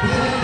Yeah.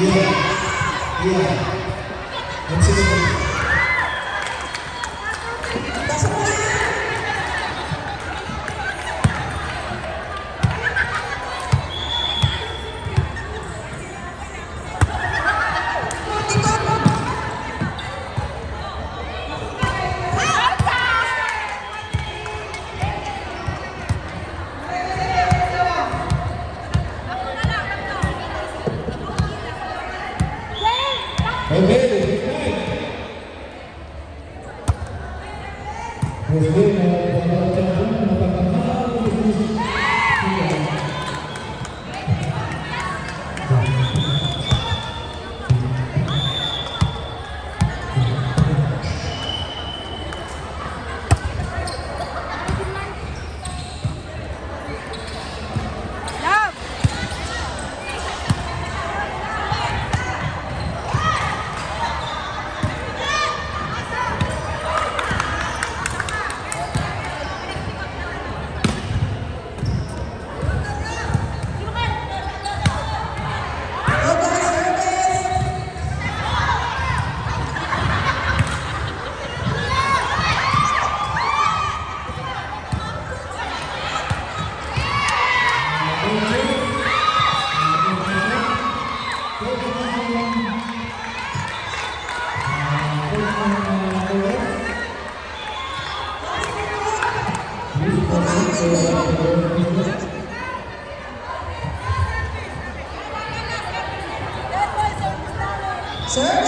예. 예. 멋지습니다 Sir,